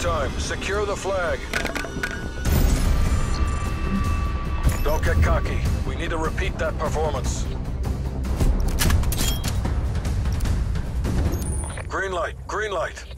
Overtime. Secure the flag. Don't get cocky. We need to repeat that performance. Green light. Green light.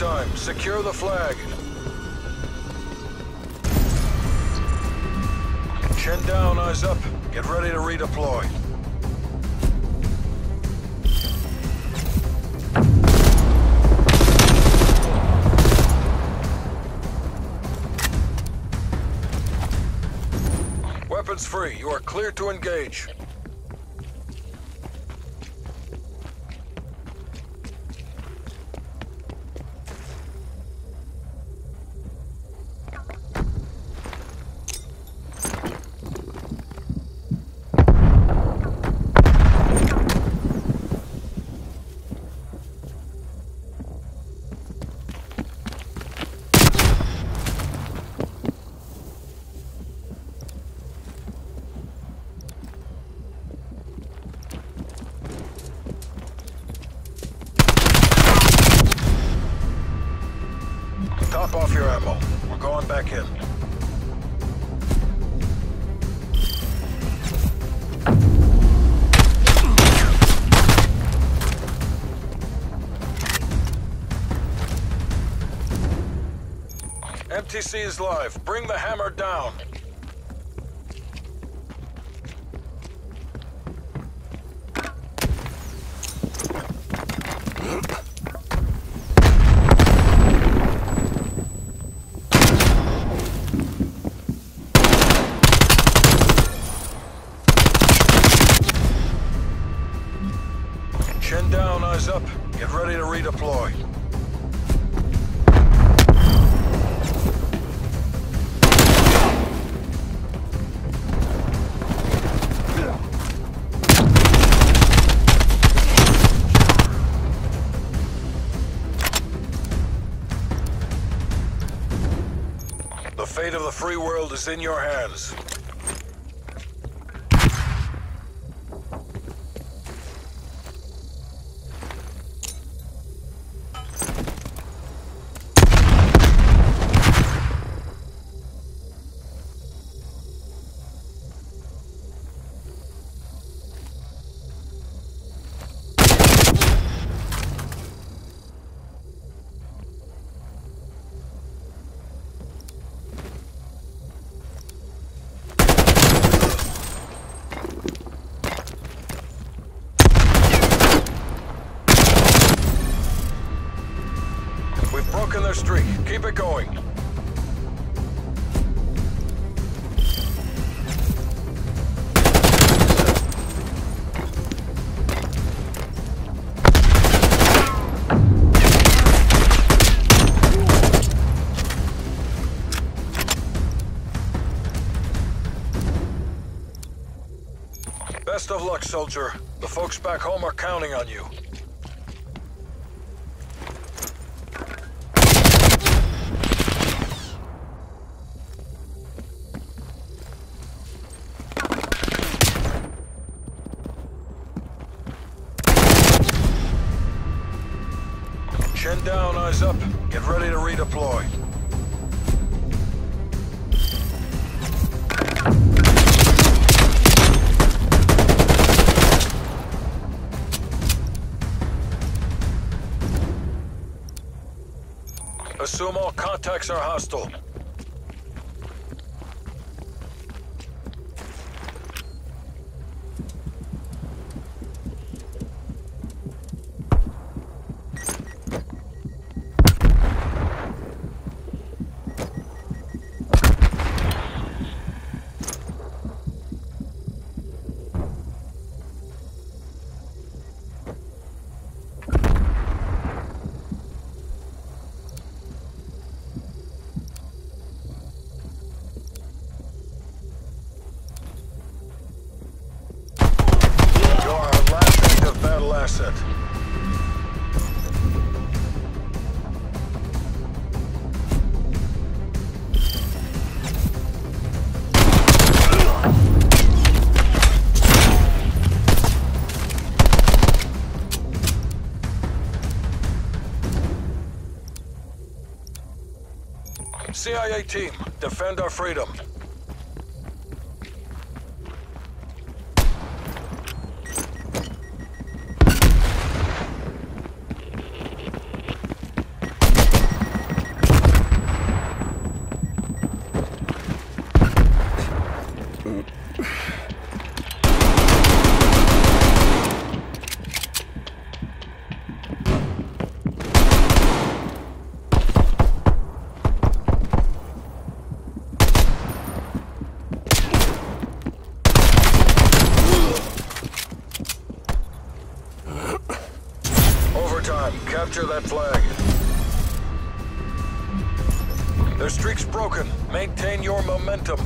Overtime. Secure the flag. Chin down, eyes up. Get ready to redeploy. Weapons free. You are clear to engage. Top off your ammo. We're going back in. MTC is live. Bring the hammer down. Free world is in your hands. Broken their streak. Keep it going. Best of luck, soldier. The folks back home are counting on you. Down, eyes up. Get ready to redeploy. Assume all contacts are hostile. CIA team, defend our freedom. Overtime, capture that flag. Their streak's broken. Maintain your momentum.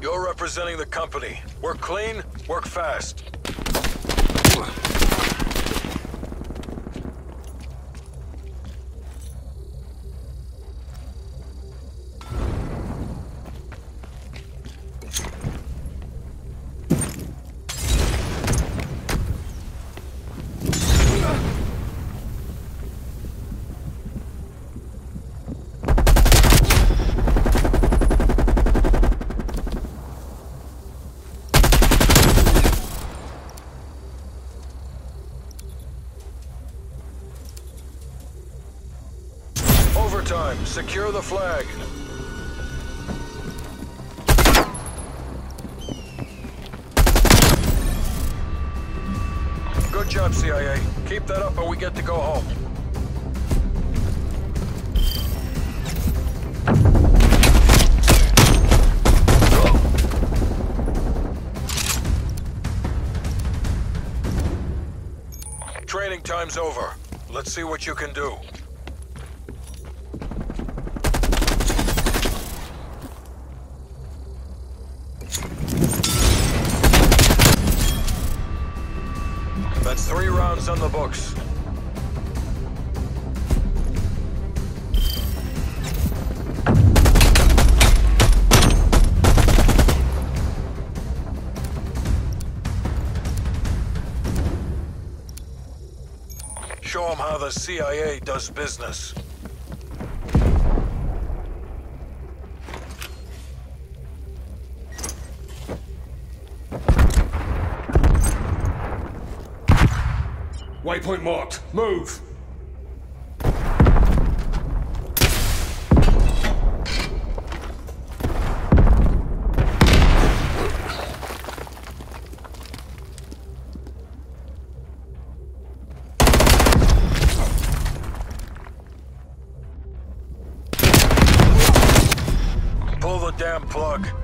You're representing the company. Work clean, work fast. Overtime, secure the flag. Good job, CIA. Keep that up and we get to go home. Training time's over. Let's see what you can do. Three on the books. Show them how the CIA does business. Waypoint marked. Move! Damn plug.